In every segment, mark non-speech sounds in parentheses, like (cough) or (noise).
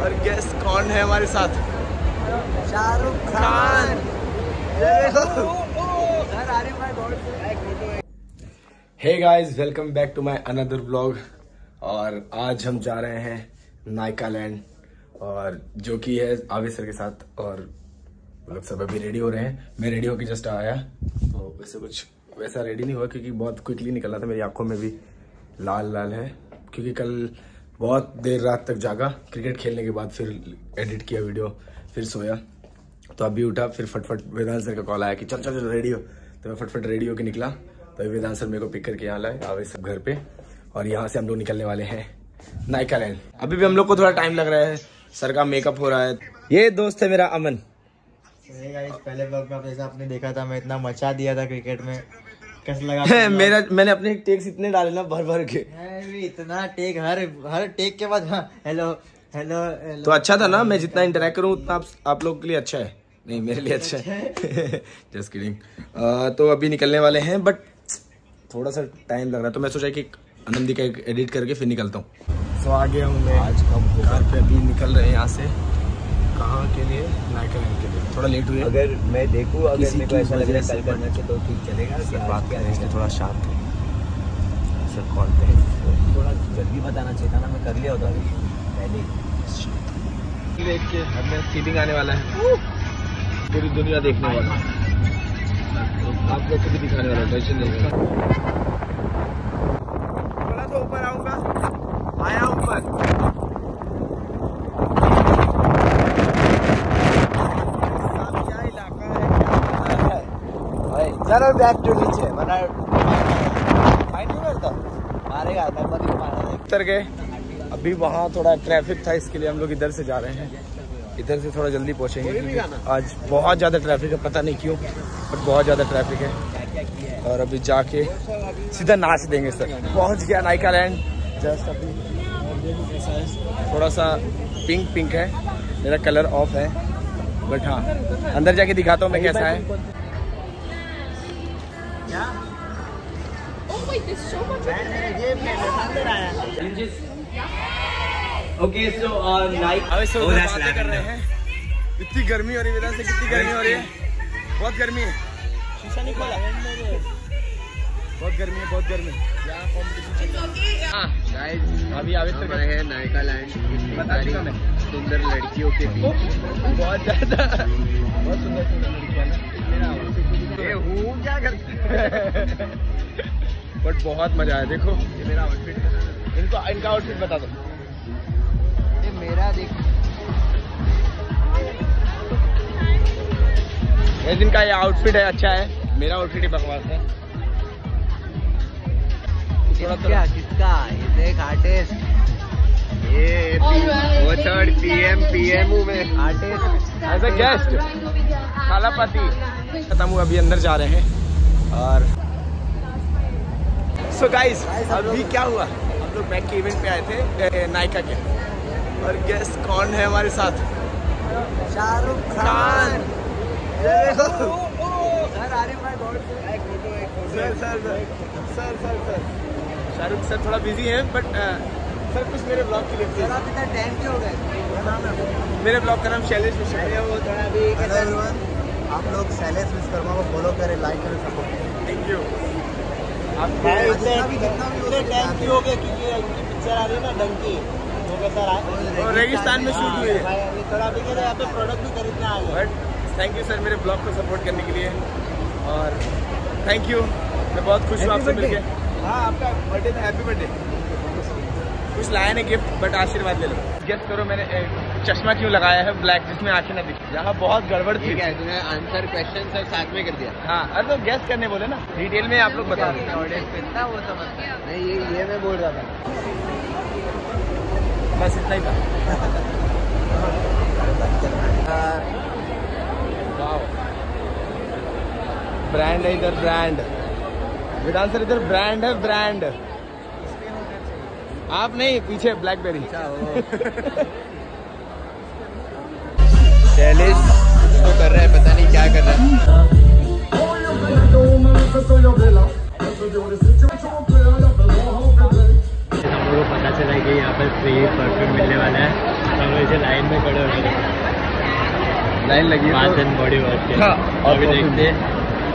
और गेस कौन है हमारे साथ? Shahrukh Khan. Hey guys welcome back to my another blog और आज हम जा रहे हैं नायका लैंड और जो कि है आवेश सर के साथ और मतलब सब अभी रेडी हो रहे हैं। मैं रेडी होकर जस्ट आया तो वैसे कुछ वैसा रेडी नहीं हुआ क्योंकि बहुत क्विकली निकला था मेरी आँखों में भी। लाल लाल है क्योंकि कल बहुत देर रात तक जागा। क्रिकेट खेलने के बाद फिर एडिट किया वीडियो फिर सोया। तो अभी उठा, फिर फटफट वेदांत सर का कॉल आया कि चल चल चल तो मैं फटफट रेडी होकर निकला। तो अभी वेदांत सर मेरे को पिक करके यहाँ लाए, आवे सब घर पे। और यहाँ से हम लोग निकलने वाले हैं नायका लैंड अभी भी हम लोग को थोड़ा टाइम लग रहा है। सर का मेकअप हो रहा है। ये दोस्त है मेरा अमन। पहले ब्लॉग में आपने देखा था, मैं इतना मचा दिया था क्रिकेट में। कैसा लगा (laughs) मेरा मैंने अपने टेक्स इतने डाले ना भर भर के। भी इतना टेक हर हर टेक के बाद हाँ, हेलो हेलो हेलो तो अच्छा था ना मैं जितना इंटरेक्ट करूँ उतना आप, आप लोग के लिए अच्छा है। नहीं मेरे लिए अच्छा है। (laughs) जस्ट किडिंग तो अभी निकलने वाले हैं बट थोड़ा सा टाइम लग रहा है तो मैं सोचा कि आनंदी का एडिट करके फिर निकलता हूँ। तो आगे हम आज कब कार पे अभी निकल रहे हैं यहाँ से। कहाँ के लिए नायका के लिए? थोड़ा लेट हुए। अगर मैं देखूँ अगर मेरे को ऐसा लग रहा है कल करना चाहिए तो ठीक चलेगा। सर बात कर रहे हैं? थोड़ा शांत है सर कॉल पे थोड़ा जल्दी बताना चाहिए था ना मैं कर लिया होता। अभी पहले। देख के अब मैं सीटिंग आने वाला है। पूरी दुनिया देखने वाला। आप लोग को भी दिखाने वाला टेंशन नहीं बोला तो ऊपर आऊँगा आया ऊपर सब क्या इलाका है क्या बैक टू नीचे वरना फाइन नहीं करता मारेगा नर्मदी मारा उतर गए। अभी वहाँ थोड़ा ट्रैफ़िक था इसके लिए हम लोग इधर से जा रहे हैं। इधर से थोड़ा जल्दी पहुँचेंगे आज बहुत ज़्यादा ट्रैफ़िक है पता नहीं क्यों बट बहुत ज़्यादा ट्रैफ़िक है। और अभी जाके सीधा नाच देंगे सर। पहुँच गया नाइका लैंड जस्ट अभी थोड़ा सा पिंक पिंक है। मेरा कलर ऑफ़ है। बट हाँ अंदर जाके दिखाता हूँ मैं कैसा है। Oh wait, there's so much. Okay so Oh, that's बातें कर रहे हैं। इतनी गर्मी हो रही है से कितनी गर्मी हो रही है? बहुत गर्मी है। शीशा नहीं खोला। बहुत गर्मी है बहुत गर्मी यहाँ कॉम्पिटिशन हाँ अभी आवेश तक हमारे हैं नायका लैंड बता सारी सुंदर लड़कियों के बीच। बहुत ज़्यादा। बहुत सुंदर सुंदर लड़कियाँ क्या करते बट (laughs) बहुत मज़ा आया देखो। ये मेरा आउटफिट इनको इनका आउटफिट बता दो। ये मेरा देख। ये जिनका ये आउटफिट है अच्छा है। मेरा आउटफिट ही बकवास है। थोड़ा क्या किसका? ये देख आर्टिस्ट ये वो थर्ड पीएम पीएमओ में। Artist as a guest Thalapathy खत्म हुआ अभी अंदर जा रहे हैं और सो so गाइस अभी क्या हुआ? हम लोग बैक के इवेंट पे आए थे नायका के। और गेस्ट कौन है हमारे साथ? शाहरुख खान। देखो। Sir sir sir sir. Shahrukh sir थोड़ा बिज़ी हैं बट सर कुछ मेरे ब्लॉग के लिए। आप इतना टाइम क्यों हो गए। मेरे ब्लॉग का नाम शैलेश मिश्रा है। वो थोड़ा अभी आप लोग शैलेश विश्वकर्मा को फॉलो करें लाइक करें सपोर्ट करें थैंक यू आप जितना भी जितना भी हो हो गया क्योंकि उनकी पिक्चर आ रही है ना डंकी वो कैसा रहा? और रेगिस्तान में शूट हुई है थोड़ा अभी यहाँ पे प्रोडक्ट भी खरीदने आ गए बट थैंक यू सर मेरे ब्लॉग को सपोर्ट करने के लिए। और थैंक यू मैं बहुत खुश हूँ आपसे मिलके। हाँ आपका बर्थडे था हैप्पी बर्थडे कुछ लाया नहीं गिफ्ट बट आशीर्वाद ले लो। गेस करो मैंने चश्मा क्यों लगाया है ब्लैक जिसमें आँखें ना दिखे? यहाँ बहुत गड़बड़ थी। तूने आंसर क्वेश्चन सर साथ में कर दिया। हाँ अरे तो गेस करने बोले ना। डिटेल में आप लोग बता दो ऑडियंस वो समझते नहीं ये ये मैं बोल रहा था। बस इतना ही था। ब्रांड है इधर ब्रांड वेदांत सर इधर ब्रांड है ब्रांड आप नहीं पीछे ब्लैकबेरी (laughs) शैलेश तो कर रहा है पता नहीं क्या कर रहा है। हम लोग पता चला कि यहाँ पर फ्री परफ्यूम मिलने वाला है। हम ऐसे लाइन में खड़े हो गए। लाइन लगी बॉडी वॉश के। हाँ, और अभी देखते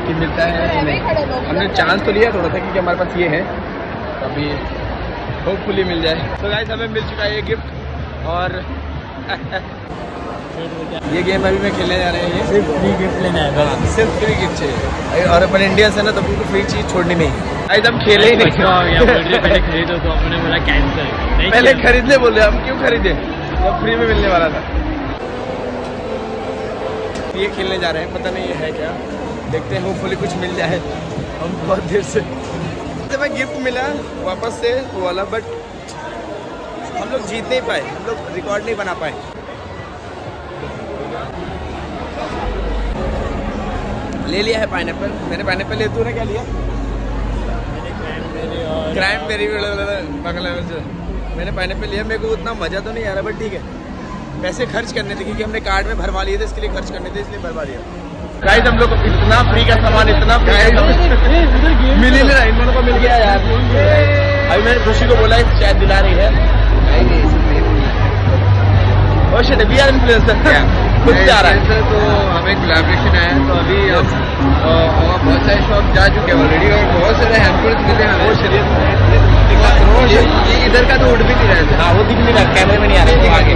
कि मिलता है हमने चांस तो लिया थोड़ा सा क्योंकि हमारे पास ये है। अभी होपफुली मिल जाए। तो गाइस हमें मिल चुका है ये गिफ्ट और (laughs) ये गेम अभी मैं खेलने जा रहे हैं ये सिर्फ़ फ्री गिफ्ट लेना है। बस सिर्फ़ फ्री गिफ्ट चाहिए। और अपन इंडियंस है ना तो बिल्कुल फ्री चीज़ छोड़नी नहीं। गाइस हम खेले ही बच्चा (laughs) हो पहले नहीं खरीदो तो हमने बोला कैंसिल पहले खरीदने बोले हम क्यों खरीदे? जब फ्री में मिलने वाला था। ये खेलने जा रहे हैं पता नहीं ये है क्या। देखते हैं होपफुली कुछ मिल जाए। हम बहुत देर से जब मैं गिफ्ट मिला वापस से वो वाला बट हम लोग जीत नहीं पाए हम लोग रिकॉर्ड नहीं बना पाए। ले लिया है पाइन मैंने पाइन ले तूने क्या लिया? क्राइम बंगला मैंने पाइनएप्पल लिया मेरे को उतना मज़ा तो नहीं आ रहा बट ठीक है. पैसे खर्च करने थे क्योंकि हमने कार्ड में भरवा लिए थे इसके लिए खर्च करने थे इसलिए भरवा लिया गाइस हम लोग को इतना फ्री का सामान इतना फ्री का सामान. मिल ही रहा इन लोगों को मिल गया यार. अभी मैंने खुशी को बोला शायद दिला रही है. शिट वी आर इन्फ्लुएंसर खुद से आ रहा है। सर तो हमें कोलैबोरेशन आया तो अभी हम बहुत सारे शॉप जा चुके हैं ऑलरेडी और बहुत सारे हैंडफुल्स मिले हमें। वो शरीर ये ये इधर का तो उठ भी नहीं रहा हाँ वो दिख नहीं रहा कैमरे में नहीं आ रहा आगे।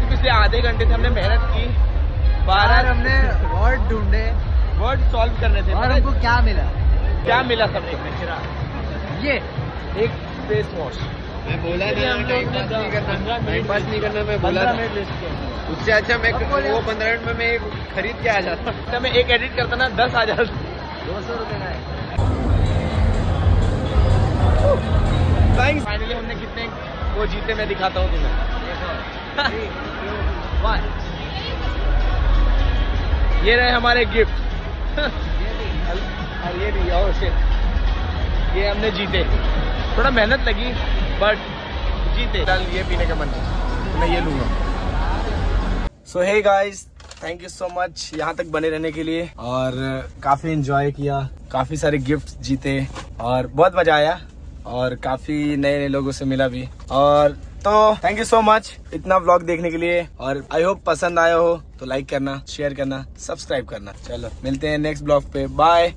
(laughs) पिछले आधे घंटे से हमने मेहनत की। बारह हमने वर्ड ढूंढे। वर्ड सॉल्व करने थे। और हमको क्या मिला? क्या मिला सबको ये। एक फेस वॉश मैं बोला नहीं टाइम पास नहीं करना। टाइम पास नहीं करना मैं बोला उससे अच्छा मैं वो पंद्रह मिनट में मैं एक खरीद के आ जाता। तो (laughs) मैं एक एडिट करता ना दस आ जाता। दो सौ रुपये का है। फाइनली हमने कितने वो जीते मैं दिखाता हूँ तुम्हें। (laughs) ये रहे हमारे गिफ्ट और ये भी और. ये हमने जीते। थोड़ा मेहनत लगी। बट जीते। कल ये पीने का मन। मैं ये लूँगा। So hey guys thank you so much यहाँ तक बने रहने के लिए। और काफ़ी एंजॉय किया काफ़ी सारे गिफ्ट जीते और बहुत मज़ा आया और काफ़ी नए नए लोगों से मिला भी। और तो थैंक यू सो मच इतना व्लॉग देखने के लिए। और आई होप पसंद आया हो तो लाइक करना शेयर करना सब्सक्राइब करना। चलो मिलते हैं नेक्स्ट ब्लॉग पे। बाय